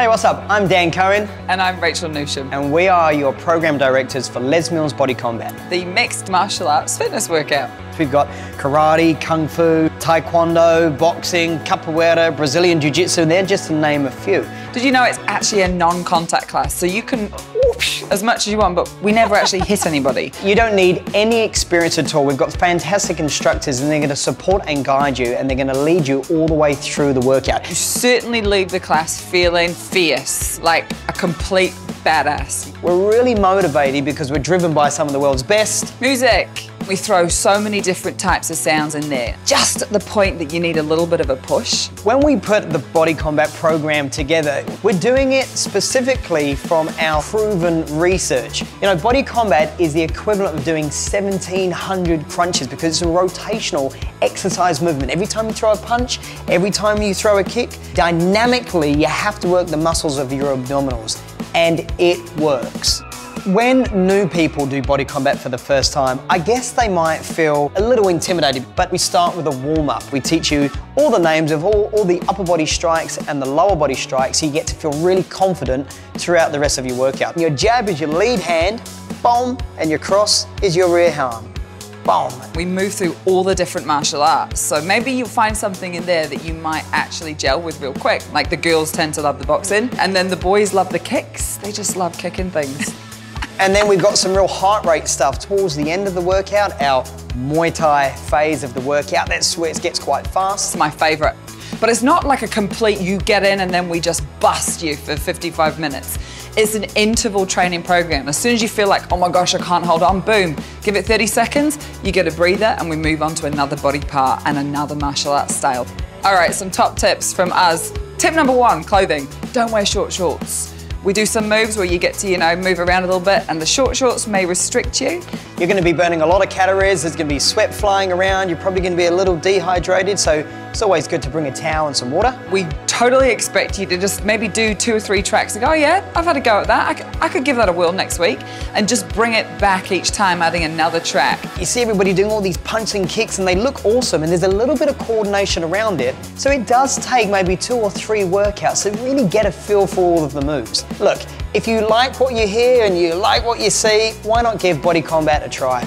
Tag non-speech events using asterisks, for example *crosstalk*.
Hey, what's up? I'm Dan Cohen, And I'm Rachel Newsham, and we are your program directors for Les Mills Body Combat. the mixed martial arts fitness workout. We've got karate, kung fu, taekwondo, boxing, capoeira, Brazilian jiu jitsu, they're just to name a few. Did you know it's actually a non contact class? So you can as much as you want, but we never actually hit anybody. *laughs* You don't need any experience at all. We've got fantastic instructors, and they're going to support and guide you, and they're going to lead you all the way through the workout. You certainly leave the class feeling fierce, like a complete badass. We're really motivated because we're driven by some of the world's best. Music. We throw so many different types of sounds in there, just at the point that you need a little bit of a push. When we put the body combat program together, we're doing it specifically from our proven research. You know, body combat is the equivalent of doing 1700 crunches because it's a rotational exercise movement. Every time you throw a punch, every time you throw a kick, dynamically you have to work the muscles of your abdominals, and it works. When new people do body combat for the first time, I guess they might feel a little intimidated, but we start with a warm up. We teach you all the names of all, all the upper body strikes and the lower body strikes so you get to feel really confident throughout the rest of your workout. Your jab is your lead hand, boom, and your cross is your rear arm, boom. We move through all the different martial arts. So maybe you'll find something in there that you might actually gel with real quick. Like the girls tend to love the boxing, and then the boys love the kicks. They just love kicking things. And then we've got some real heart rate stuff towards the end of the workout, our Muay Thai phase of the workout. That's where it gets quite fast. It's my favorite. But it's not like a complete you get in and then we just bust you for 55 minutes. It's an interval training program. As soon as you feel like, oh my gosh, I can't hold on, boom, give it 30 seconds, you get a breather, and we move on to another body part and another martial arts style. All right, some top tips from us. Tip number one clothing. Don't wear short shorts. We do some moves where you get to, you know, move around a little bit, and the short shorts may restrict you. You're going to be burning a lot of calories, there's going to be sweat flying around, you're probably going to be a little dehydrated, so it's always good to bring a towel and some water. We totally expect you to just maybe do two or three tracks and go, oh yeah, I've had a go at that. I could give that a whirl next week and just bring it back each time, adding another track. You see everybody doing all these punches and kicks and they look awesome and there's a little bit of coordination around it. So it does take maybe two or three workouts to really get a feel for all of the moves. Look, if you like what you hear and you like what you see, why not give Body Combat a try?